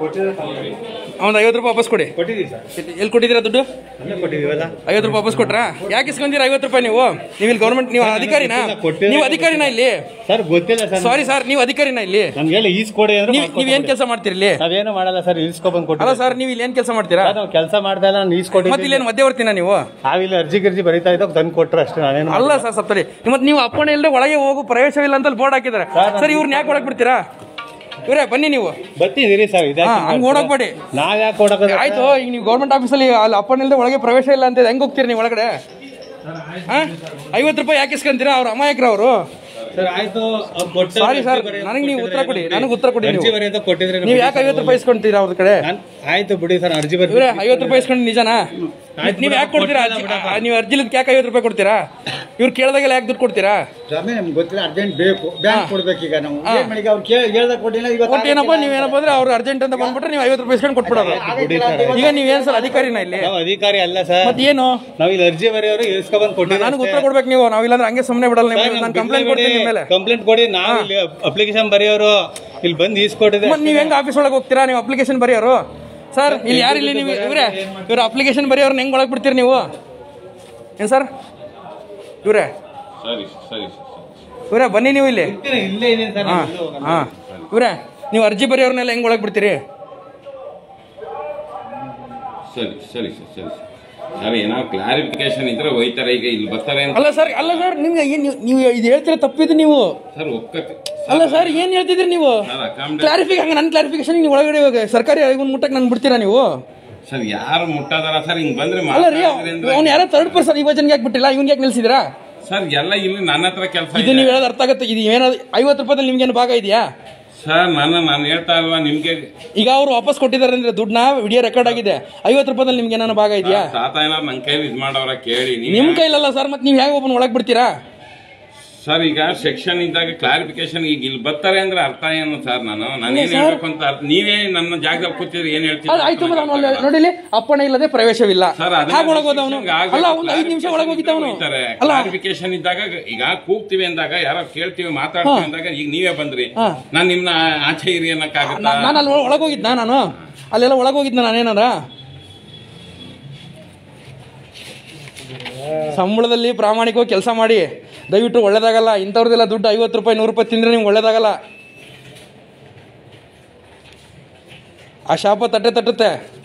ಅವ್ನು ಐವತ್ತು ರೂಪಾಯಿ ವಾಪಸ್ ಕೊಡಿ. ಎಲ್ಲಿ ಕೊಟ್ಟಿದ್ದೀರಾ ದುಡ್ಡು? ಐವತ್ತು ರೂಪಾಯಿ ವಾಪಸ್ ಕೊಟ್ರಾ? ಯಾಕೆ ಇಸ್ಕೊಂತೀರಾ ಐವತ್ತು ರೂಪಾಯಿ ನೀವು? ನೀವು ಇಲ್ಲಿ ಗೌರ್ಮೆಂಟ್ ನೀವು ಅಧಿಕಾರಿನಾ. ನೀವು ಅಧಿಕಾರಿನಾ ಇಲ್ಲಿ? ಸರ್ ಗೊತ್ತಿಲ್ಲ ಸರ್ ಸಾರಿ ಸರ್ ನೀವು ಅಧಿಕಾರಿನಾ ಇಲ್ಲಿ? ಹೇಳಿ ಈಸ್ಕೊಡಿ ಅಂದ್ರೆ ನೀವು ಏನ್ ಕೆಲಸ ಮಾಡ್ತೀರಿ ಇಲ್ಲಿ? ನಾವೇನು ಮಾಡಲ್ಲ ಸರ್ ಈಸ್ಕೊಬಂದು ಅಲ್ಲ ಸರ್ ನೀವು ಇಲ್ಲಿ ಏನ್ ಕೆಲಸ ಮಾಡ್ತೀರಾ? ನಾವು ಕೆಲಸ ಮಾಡ್ತಾ ಇಲ್ಲ ನಾನು ಮತ್ತೆ ಈಸ್ಕೊಟ್ಟಿದ್ದೀನಿ ಇಲ್ಲೇನು ಮಧ್ಯವರ್ತಿನ ನೀವು? ನಾವಿಲ್ಲಿ ಅರ್ಜಿ ಗಿರ್ಜಿ ಬರೀತಾ ಇದ್ದಾಗ ತಂದು ಕೊಟ್ರು ಅಷ್ಟೇ ನಾನೇನು ಅಲ್ಲ ಸರ್ ಸಪ್ತರಿ ಮತ್ತೆ ನೀವು ಅಪ್ಪಣೆ ಇಲ್ಲದೆ ಒಳಗೆ ಹೋಗು ಪ್ರವೇಶವಿಲ್ಲ ಅಂತ ಬೋರ್ಡ್ ಹಾಕಿದ್ದಾರೆ. ಸರ್, ಇವ್ರು ಸರ್ ಇವ್ರನ್ನ ಯಾಕೆ ಒಳಗೆ ಬಿಡ್ತೀರಾ? ಇವರೇ ಬನ್ನಿ ನೀವು. ಬರ್ತಿದ್ದೀರಿ ಸರ್ ಹಾ, ಹಂಗ್ ಓಡೋಗ್ಬೇಡಿ. ನಾವು ಯಾಕೆ ಓಡೋಕೆ ಆಯ್ತು ಈಗ ನೀವು ಗೌರ್ಮೆಂಟ್ ಆಫೀಸಲ್ಲಿ ಅಲ್ಲಿ ಅಪ್ಪನಿಲ್ದೆ ಒಳಗೆ ಪ್ರವೇಶ ಇಲ್ಲ ಅಂತ ಹೆಂಗ್ ಹೋಗ್ತೀರಿ ನೀವು ಒಳಗಡೆ? ಐವತ್ತು ರೂಪಾಯಿ ಯಾಕೆ ಇಸ್ಕೊಂತೀರಾ? ಅವ್ರ ಅಮಾಯಕರ ಅವರು. ಸರ್ ಸಾರಿ ಸರ್ ನನಗೆ ನೀವು ಉತ್ತರ ಕೊಡಿ ನನಗೆ ಉತ್ತರ ಕೊಡಿ ಅರ್ಜಿ ನೀವು. ನೀವು ಯಾಕೆ ಐವತ್ತು ರೂಪಾಯಿ ಇಸ್ಕೊಂತೀರಾ ಅವ್ರ ಕಡೆ? ನಾನ್- ಆಯ್ತು ಬಿಡಿ ಸರ್ ಅರ್ಜಿ ಬರ್ ಇವರೇ ಐವತ್ತು ರೂಪಾಯಿ ಇಸ್ಕೊಂಡು ನಿಜನಾ? ನೀವು ಯಾಕೆ ಕೊಡ್ತೀರಾ? ನೀವು ಅರ್ಜಿಲಿಂದ ಯಾಕೆ ಐವತ್ತು ರೂಪಾಯಿ ಕೊಡ್ತೀರಾ? ಇವ್ರು ಕೇಳಿದಾಗೆಲ್ಲ ಯಾಕೆ ದುಡ್ಡು ಕೊಡ್ತೀರಾ? ಸ್ವಾಮಿ ನಮ್ಗೆ ಗೊತ್ತಿಲ್ಲ ಅರ್ಜೆಂಟ್ ಬೇಕು. ಬ್ಯಾಂಕ್ ಕೊಡ್ಬೇಕೀಗ ನಾವು. ಏನ್ ಮಾಡಿಗೆ ಅವ್ರು ಕೇಳಿ ಹೇಳ್ದ ಕೊಟ್ಟಿಲ್ಲ ಇವತ್ತು ಒಟ್ಟು ಏನಪ್ಪ ನೀವೇನಪ್ಪ ಅಂದ್ರೆ ಅವ್ರು ಅರ್ಜೆಂಟ್ ಅಂತ ಬಂದ್ಬಿಟ್ರೆ ನೀವು ಐವತ್ತು ರೂಪಾಯಿ ಇಸ್ಕೊಂಡು ಕೊಟ್ಬಿಡೋದು. ಈಗ ಏನು ಸರ್ ಅಧಿಕಾರಿನ ಇಲ್ಲಿ? ನಾವು ಅಧಿಕಾರಿ ಅಲ್ಲ ಸರ್. ಮತ್ತೆ ಏನು? ನಾವ್ ಇಲ್ಲಿ ಅರ್ಜಿ ಬರೆಯೋರು ಇಸ್ಕೊಬಂದು ಕೊಟ್ಟಿದ್ದೀವಿ ನನಗೆ ಉತ್ತರ ಕೊಡ್ಬೇಕು ನೀವು. ನಾವು ಇಲ್ಲಾಂದ್ರೆ ಹಂಗೆ ಸುಮ್ಮನೆ ಬಿಡಲ್ಲ ನಾನು ಕಂಪ್ಲೇಂಟ್ ಕೊಡ್ತೀನಿ. ಮೇಲೆ. ಕಂಪ್ಲೇಂಟ್ ಕೊಡಿ ನಾವು ಇಲ್ಲಿ ಅಪ್ಲಿಕೇಶನ್ ಬರೆಯೋರು ಇಲ್ಲಿ ಬಂದು ಈಸ್ಕೊಟ್ಟಿದೆ ಮತ್ತೆ ನೀವು ಹೆಂಗ್ ಆಫೀಸ್ ಒಳಗೆ ಹೋಗ್ತೀರಾ? ನೀವು ಅಪ್ಲಿಕೇಶನ್ ಬರೆಯೋರು? ಸರ್ ಇಲ್ಲಿ ಯಾರು ಇಲ್ಲಿ ನೀವು ಇವರೇ? ಇವ್ರ ಅಪ್ಲಿಕೇಶನ್ ಬರೆಯೋರ್ನ ಹೆಂಗ್ ಒಳಗೆ ಬಿಡ್ತೀರಿ ನೀವು? ಏನ್ ಸರ್ ಇವರೇ? ಸರಿ ಸರಿ ಸರಿ. ಇವರೇ ಬನ್ನಿ ನೀವು ಇಲ್ಲಿ. ಇವ್ರೆ ಇದೆ ಸರ್ ಹಾ ಹಾ. ಇವರೇ ನೀವು ಅರ್ಜಿ ಬರೆಯೋರ್ನೆಲ್ಲ ಹೆಂಗ್ ಒಳಗೆ ಬಿಡ್ತೀರಿ? ಸರಿ ಸರಿ ಸರ್ ಸರಿ ಸರ್. ಸರ್ ಏನೋ ಕ್ಲಾರಿಫಿಕೇಶನ್ ಇದ್ರೆ ಹೋಯ್ತಾರೆ ಈಗ ಇಲ್ಲಿ ಬರ್ತಾರೆ ಅಂತ. ಅಲ್ಲ ಸರ್ ಅಲ್ಲ ಸರ್ ನಿಮ್ಗೆ ಏನು ನೀವು- ಇದು ಹೇಳ್ತೀರ ತಪ್ಪಿದ್ದು ನೀವು. ಸರ್ ಒಕ್ಕತಿ ಅಲ್ಲ ಸರ್ ಏನು ಹೇಳ್ತಿದ್ರಿ ನೀವು? ಕ್ಲಾರಿಫಿಕ ಹಂಗ ನನ್ನ ಕ್ಲಾರಿಫಿಕೇಶನ್ ನೀವು ಒಳಗಡೆ ಇವಾಗ ಸರ್ಕಾರಿ ಒಂದು ಮುಟ್ಟಕ್ಕೆ ನಾನು ಬಿಡ್ತೀರಾ ನೀವು? ಸರ್ ಯಾರು ಮುಟ್ಟದಾರ ಸರ್ ಹಿಂಗ್ ಬಂದ್ರೆ ಅಲ್ಲ ರೀ ಅವ್ನು ಯಾರೋ ಥರ್ಡ್ ಪರ್ಸನ್ ಯುವಜನ್ಗೆ ಯಾಕೆ ಬಿಟ್ಟಿಲ್ಲ? ಇವ್ನಿಗೆ ಯಾಕೆ ನಿಲ್ಸಿದ್ರಾ? ಸರ್ ಎಲ್ಲ ಇಲ್ಲಿ ನನ್ನ ಹತ್ರ ಕೆಲಸ ಇದು ನೀವು ಹೇಳೋದು ಅರ್ಥ ಆಗುತ್ತೆ. ಇದು ಏನಾದ್ರು ಐವತ್ತು ರೂಪಾಯಿದಲ್ಲಿ ನಿಮ್ಗೇನು ಭಾಗ ಇದೆಯಾ? ಸರ್ ನಾನು ನಾನು ಹೇಳ್ತಾ ಇಲ್ವಾ ನಿಮ್ಗೆ ಈಗ ಅವ್ರು ವಾಪಸ್ ಕೊಟ್ಟಿದ್ದಾರೆ ಅಂದ್ರೆ ದುಡ್ಡನ್ನ ವಿಡಿಯೋ ರೆಕಾರ್ಡ್ ಆಗಿದೆ. ಐವತ್ತು ರೂಪಾಯಿದಲ್ಲಿ ನಿಮ್ಗೆ ಏನಾನ ಭಾಗ ಇದೆಯಾ? ತಾತ ಏನಾರು ನನ್ನ ಕೈಲಿ ಇದ್ ಮಾಡವ್ರ ಕೇಳಿ ನಿಮ್ ಕೈಲಲ್ಲ ಸರ್ ಮತ್ತೆ ನೀವು ಹೇಗೆ ಒಬ್ಬನ ಒಳಗೆ ಬಿಡ್ತೀರಾ? ಸರ್ ಈಗ ಸೆಕ್ಷನ್ ಇದ್ದಾಗ ಕ್ಲಾರಿಫಿಕೇಶನ್ ಈಗ ಇಲ್ಲಿ ಬರ್ತಾರೆ ಅಂದ್ರೆ ಅರ್ಥ ಏನು ಸರ್ ನಾನು? ನಾನು ಏನ್ ಸರ್. ಹೇಳ್ಬೇಕು ಅಂತ ಅರ್ಥ- ನೀವೇ ನನ್ನ ಜಾಗದಲ್ಲಿ ಕೂತಿದ್ರೆ ಏನ್ ಹೇಳ್ತೀವಿ ಹೇಳ್ತೀರಿ ಆಯ್ತು ನೋಡಿಲಿ ಅಪ್ಪಣೆ ಇಲ್ಲದೆ ಪ್ರವೇಶವಿಲ್ಲ. ಸರ್ ಹಾಗೆ ಒಳಗೆ ಹೋದವನು ಅಲ್ಲ ಒಂದು ಐದು ನಿಮಿಷ ಕ್ಲಾರಿಫಿಕೇಶನ್ ಇದ್ದಾಗ ಈಗ ಕೂಗ್ತೀವಿ ಅಂದಾಗ ಯಾರೋ ಕೇಳ್ತೀವಿ ಮಾತಾಡ್ತೀವಿ ಅಂದಾಗ ಈಗ ನೀವೇ ಬಂದ್ರಿ. ನಾನು ನಿಮ್ನ ಆಚೆ ಇರಿ ಅನ್ನಕ್ಕಾಗತ್ತಾ? ನಾನು ಅಲ್ಲಿ ಒಳಗೆ ಹೋಗಿದ್ದ ನಾನು? ಅಲ್ಲೆಲ್ಲ ಒಳಗೋಗಿದ್ದ ನಾನೇನಾರ ಸಂಬಳದಲ್ಲಿ ಪ್ರಾಮಾಣಿಕವಾಗಿ ಕೆಲಸ ಮಾಡಿ. ದಯವಿಟ್ಟು ಒಳ್ಳೇದಾಗಲ್ಲ ಇಂಥವ್ರದ್ದೆಲ್ಲ ದುಡ್ಡು ಐವತ್ತು ರೂಪಾಯಿ, ನೂರು ರೂಪಾಯಿ ತಿಂದರೆ ನಿಮ್ಗೆ ಒಳ್ಳೇದಾಗಲ್ಲ. ಆ ಶಾಪ ತಟ್ಟೆ ತಟ್ಟುತ್ತೆ.